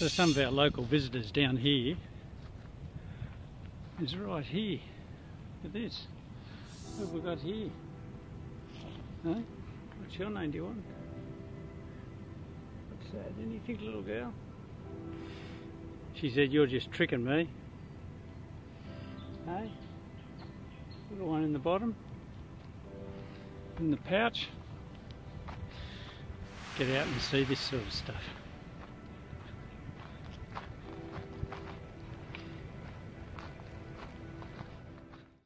So some of our local visitors down here is right here. Look at this. What have we got here? Huh? What's your name, do you want? What's that? Anything, little girl? She said, you're just tricking me. Hey? Little one in the bottom? In the pouch? Get out and see this sort of stuff.